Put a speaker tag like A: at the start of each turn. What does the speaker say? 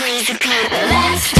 A: crazy people. Let's